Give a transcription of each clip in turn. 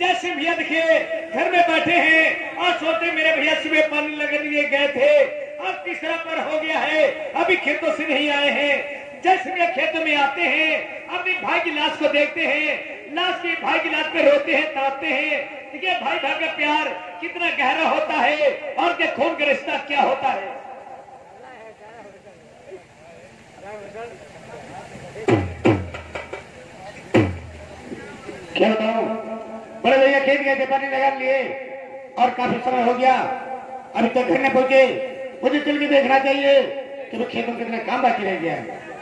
जैसे भैया देखिए, घर में बैठे हैं और सोते मेरे भैया सुबह पानी लगने लिए गए थे। अब तीसरा पर हो गया है? अभी खेतों से नहीं आए हैं। जैसे भैया खेतों में आते हैं, अपने भाई की लाश को देखते हैं। लाश के भाई की लाश पे रोते हैं, तापते हैं। देखिए, भाई भाई का प्यार कितना गहरा होता है और के खून का रिश्ता क्या होता है। क्या बताऊँ? बड़े भैया खेत गए थे, पानी लगा लिए। और काफ़ी समय हो गया। अभी तक घर न पहुँचे। मुझे चल के देखना चाहिए। कि वो खेतों कितना काम बाकी रह गया है।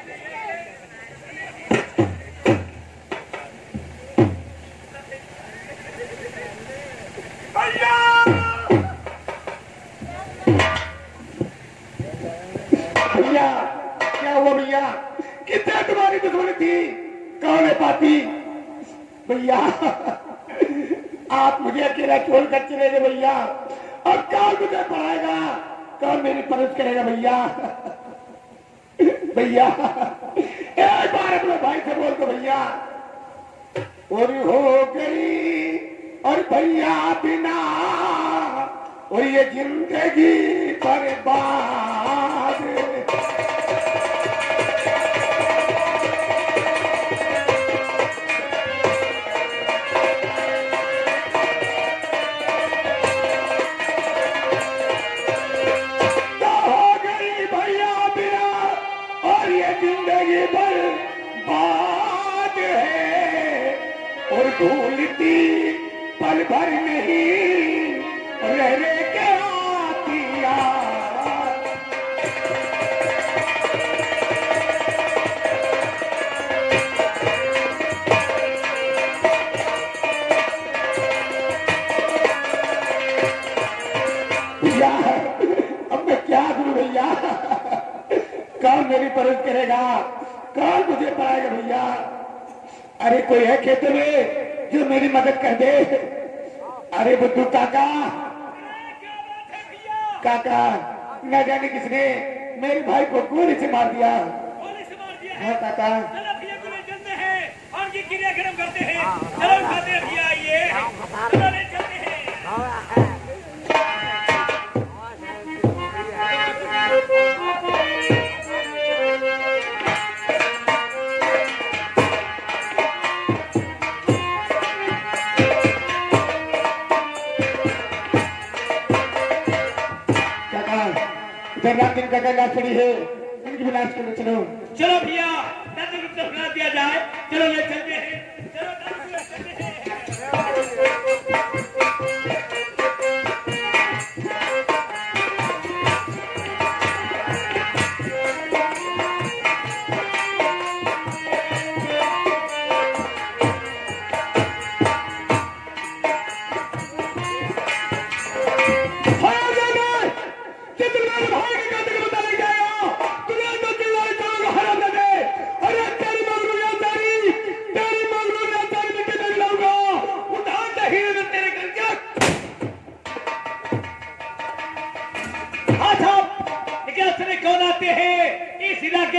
करेगा, भैया। भैया। एक बार अपने भाई से बोल दो, भैया। और हो गई और भैया बिना, और ये ज़िंदगी बर्बाद। भर नहीं, रह रह के अब मैं क्या करूँ भैया? कौन मेरी परस करेगा? कौन मुझे पढ़ाएगा भैया? अरे कोई है खेत में जो मेरी मदद कर दे? बुद्धू काका। काका न जाने किसने मेरे भाई को गोली से मार दिया। है। काका। और ये क्रियाक्रम करते हैं। चलो खाते हैं भैया ये। चलते हैं। रात दिन का लाश पड़ी है। इनकी लाश के लिए चलो। चलो भैया, दस दिया जाए। चलो, ले चलते हैं।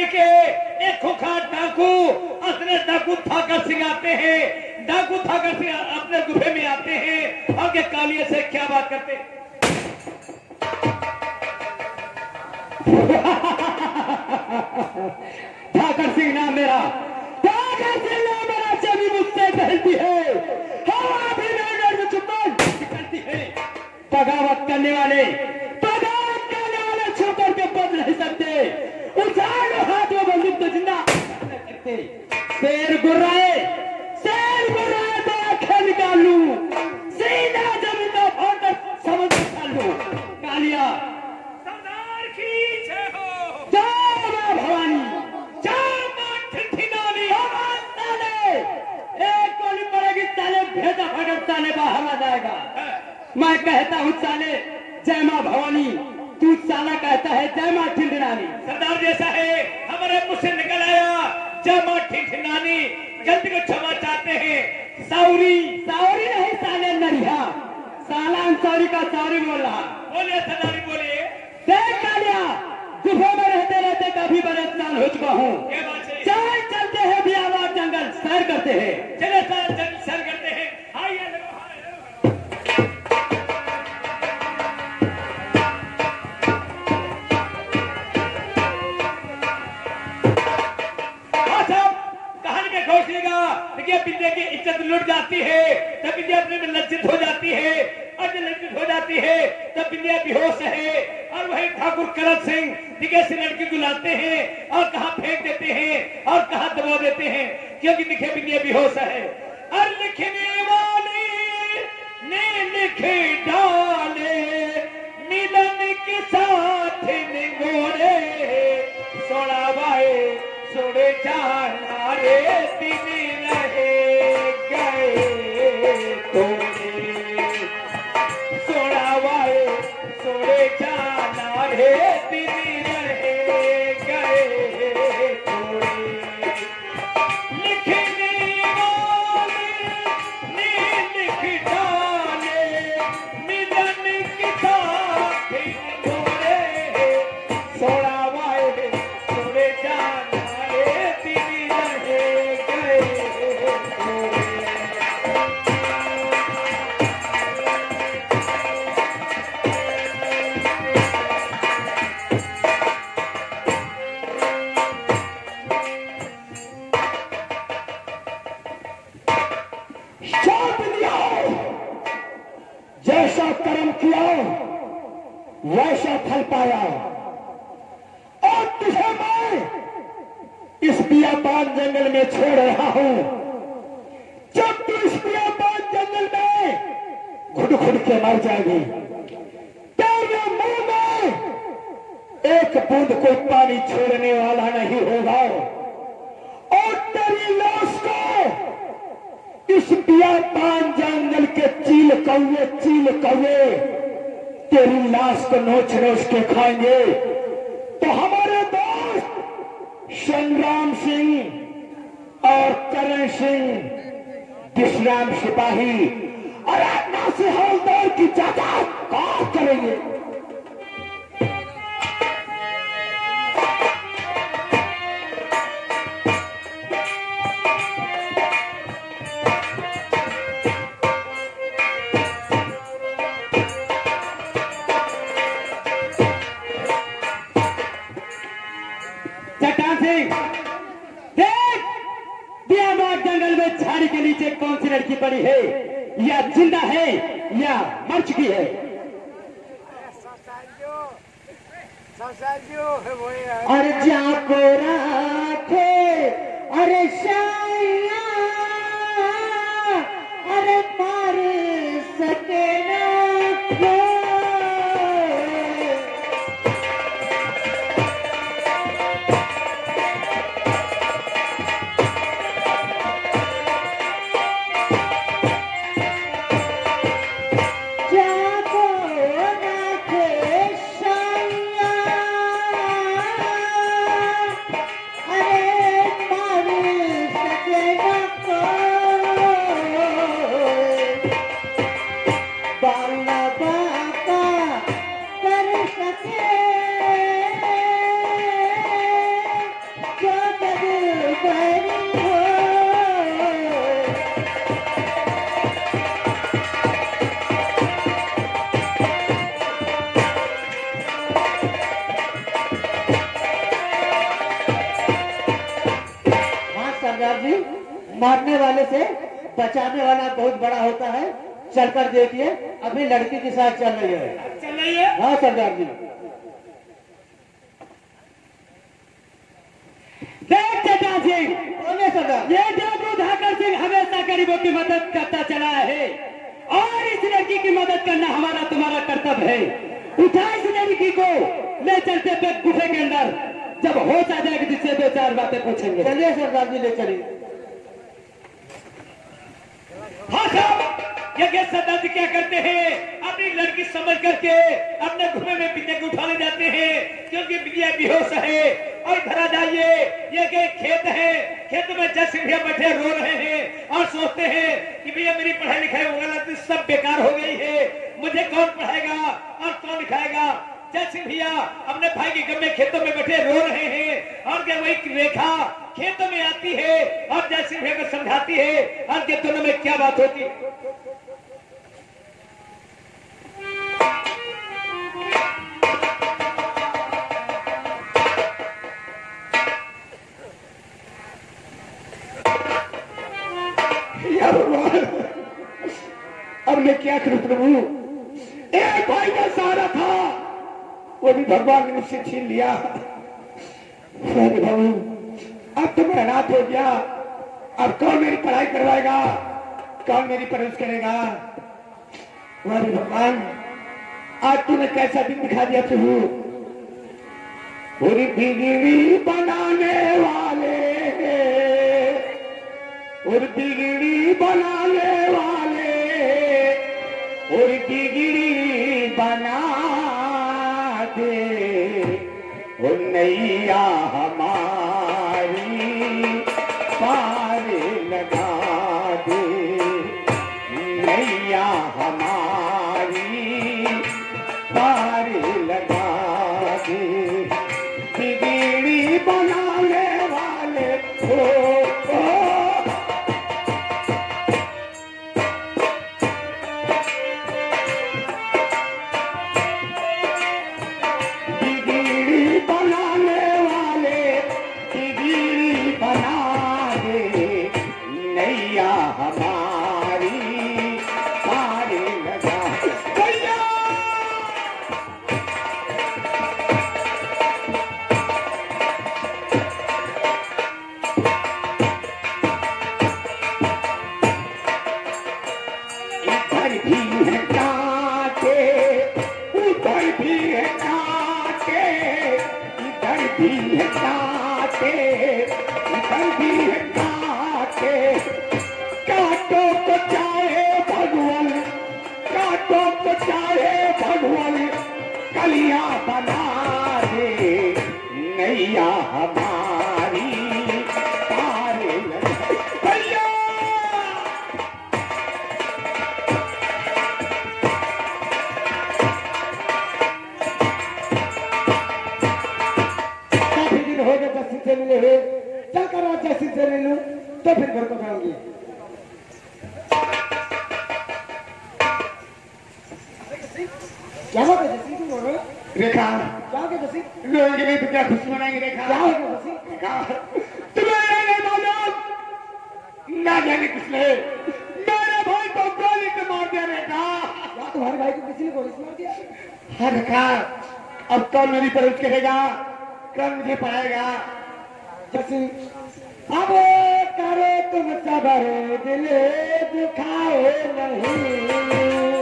के एक खुखार डाकू अपने डाकू थाकर सिंह आते हैं। डाकू थाकर सिंह अपने गुफे में आते हैं। और के कालिए से क्या बात करते हैं? ठाकर सिंह नाम मेरा। ठाकर सिंह नाम मेरा जब मुझसे कहती है। हवा भी मेरे घर में चुप्पन करती है। बगावत करने वाले। बगावत करने वाले छोकर के बच नहीं सकते। बंदूक तो ज़िंदा। नहीं शेर गुर्राए शेर गुर्राए आँखें निकाल लू। सीधा ज़मीन में फोड़ कर समुद्र डाल लू। कालिया। सरदार की जय जय माँ भवानी। जय माँ ठिठिनानी भगवान साले एक गोली पड़ेगी साले भेजा फटक साले बाहर आ जाएगा। मैं कहता हूँ साले जय माँ भवानी। तू कहता है जय माँ ठिंडरानी। सरदार जैसा है हमारे मुँह से निकल आया। जय माँ ठिठिनानी गलती को क्षमा चाहते हैं। सौरी सौरी नहीं साले नरिया साला अंसौरी का सौरी बोल बोलिए सरदारी बोलिए। देख कालिया गुफे में रहते रहते काफ़ी परेशान हो चुका हूँ। ये बात सही है। चलते हैं बियाबाद जंगल सैर करते हैं। चले सर चल सर करते हैं। इज़्ज़त लुट जाती है, तब बिंदिया अपने में लज्जित हो जाती है। और जब लज्जित हो जाती है, तब बिंदिया बेहोश है। और वही ठाकुर करण सिंह, दिखे से लड़की को लाते हैं और कहा फेंक देते हैं और कहा दबा देते हैं, क्योंकि दिखे बिंदिया बेहोश है। और लिखने वाले, ने लिखे डाले, मिलन के साथ निगोरे सोना भाई सोड़े जाना रे दिन ने इस बियाबान जंगल में छोड़ रहा हूँ। जब तू इस बियाबान जंगल में घुट घुट के मर जाएगी तेरे मुँह में एक बूंद को पानी छोड़ने वाला नहीं होगा। और तेरी लाश को इस बियाबान जंगल के चील कौए चील कौए तेरी लाश को नोच नोच के खाएँगे। तो हमारे संग्राम सिंह और करण सिंह, विश्राम सिपाही। और अपना से हवलदार की चाचा कौन करेंगे? लड़की पड़ी है या ज़िंदा है या मर चुकी है। अरे जाको राखे अरे शाया है चलकर देखिए अभी लड़की के साथ चल रही है। चल रही है? हाँ सरदार जी। देख चचा सिंह बोले सरदार? ये जादू धाकर सिंह हमेशा गरीबों की मदद करता चला है और इस लड़की की मदद करना हमारा तुम्हारा कर्तव्य है। उठा इस लड़की को ले चलते पे गुफे के अंदर। जब होश आ जाएगी जिससे दो चार बातें पूछेंगे। चलिए सरदार जी ले चलिए। हाँ साहब ये गैस क्या करते हैं? अपनी लड़की समझ करके अपने घुमे में बिटिया को उठाने जाते हैं, क्योंकि बिटिया बेहोश है। और इधर आ जाइए, ये खेत है? खेत में जज सिंह भैया बैठे रो रहे हैं और सोचते हैं कि भैया मेरी पढ़ाई लिखाई गलत सब बेकार हो गई है। मुझे कौन पढ़ाएगा और कौन लिखाएगा? जय सिंह भैया अपने भाई के गम में खेतों में बैठे रो रहे हैं। और क्या वही रेखा खेतों में आती है और जय सिंह भैया को समझाती है? और के दोनों में क्या बात होती है? भगवान अब मैं क्या करूँ, प्रभु? एक भाई का सहारा था। वो भी भगवान ने मुझसे छीन लिया। प्रभु, अब तो मैं अनाथ हो गया। अब कौन मेरी पढ़ाई करवाएगा? कौन मेरी परवरिश करेगा? अरे भगवान, आज तूने कैसा दिन दिखा दिया, प्रभु? पूरी बनाने वाले और बिगड़ी बनाने वाले और बिगड़ी बना दे। वो नैया हमारी पार लगा दे। नैया हमारी काटो तो चाहे भगवान कलियाँ! काफ़ी दिन हो गए जस्टिस से मिले हुए। चल कर आज जस्टिस से तो फिर घर को जाऊँगी। क्या बात है रहे हो रेखा। क्या हो गया लोगों के लिए तो क्या खुशी मनाएँगे रेखा। क्या हो गया जस्टिस रेखा। तुम्हें ये नहीं मालूम ना जाने किसने मेरे भाई को गोली से मार दिया रेखा। क्या तुम्हारे भाई को किसी ने गोली से मार दिया? हाँ रेखा। अब कौन मेरी परवरिश करेगा कौन मुझे पढ़ाएगा जस्टिस अब करे तुम सबर दिल दुखाओ नहीं।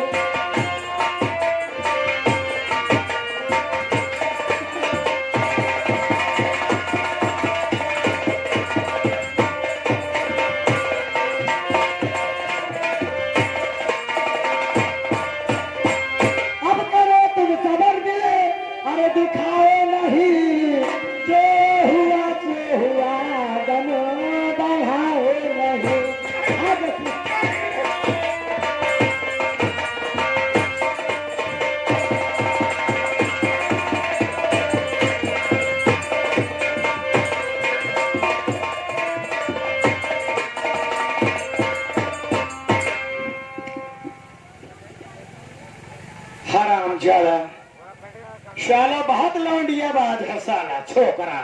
साला बहुत लौंडिया बाज है साला, छोकरा।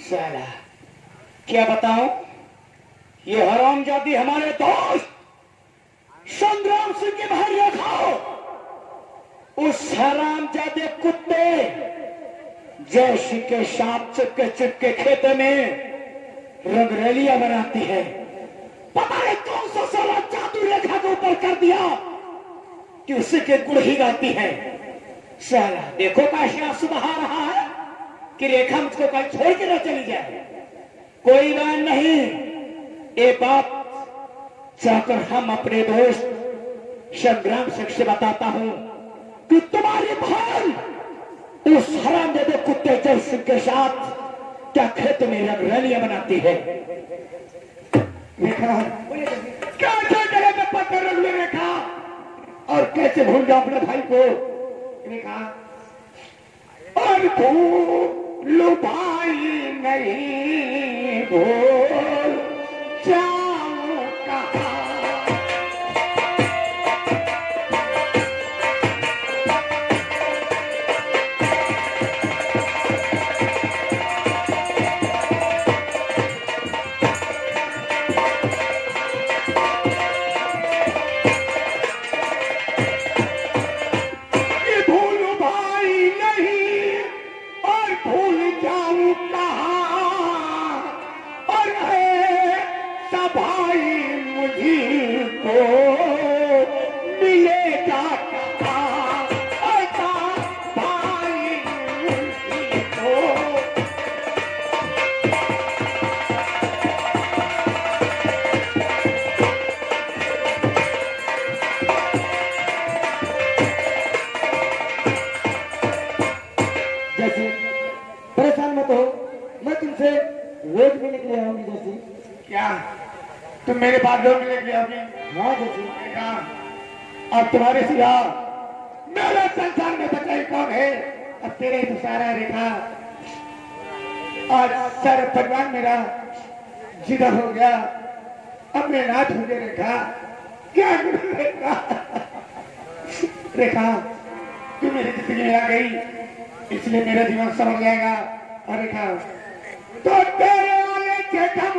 साला क्या बताऊँ? ये हराम जाति हमारे दोस्त संग्राम सिंह के बाहर रखाओ उस हराम जाते कुत्ते जैसी के सांप चिपके चिपके खेते में रंगरेलिया बनाती है। पता है कौन सा साला जादू रेखा के ऊपर कर दिया कि उसी के गुड़ ही गाती है। साला, देखो कैसे आँसू बहा रहा है कि रेखा मुझको कल छोड़ के न चली जाए। कोई बात नहीं, ये बात चाहकर हम अपने दोस्त संग्राम शख्स से बताता हूँ कि तुम्हारी बहन उस हराम दे कुत्ते जल सिंह के साथ क्या खेत में रंग रंगरलियाँ बनाती है? रेखा, क्या जगह पत्थर रंग में रेखा? और कैसे भूल जाओ अपने भाई को? रेखा और भूल भाई नहीं भूल मेरे पास जो मिलेगी अभी हाँ जी रेखा अब तुम्हारे सिवा मेरे संसार में बचा ही कौन है? अब तेरे तो सारा रेखा आज सारा परिवार मेरा जिदा हो गया। अब मैं नाथ गया रेखा। क्या रेखा? रेखा, तू मेरी ज़िंदगी में आ गई, इसलिए मेरा दिमाग समझ जाएगा। और रेखा तो तेरे वाले कम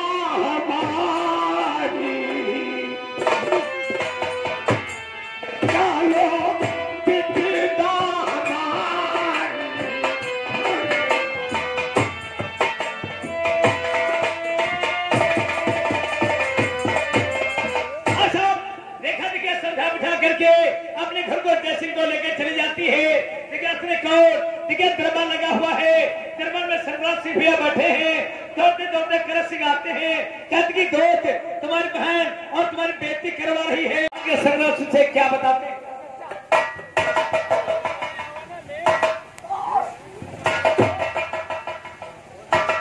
सरदार बैठे हैं दौड़ते दौड़ते कर सिखाते हैं। कहते की दोस्त तुम्हारी बहन और तुम्हारी बेटी करवा रही है। सरदार से क्या बताते हैं?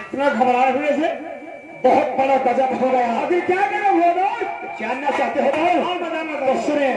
इतना घबराए हुए से बहुत बड़ा गजब हो गया। अभी क्या करो वो दोस्त जानना चाहते हो हाँ बताना तो सुने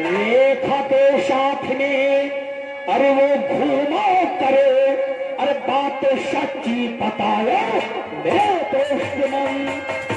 रेखा के साथ में अरे वो घूमा करे अरे बात सच्ची बताओ मेरे दोस्त मन।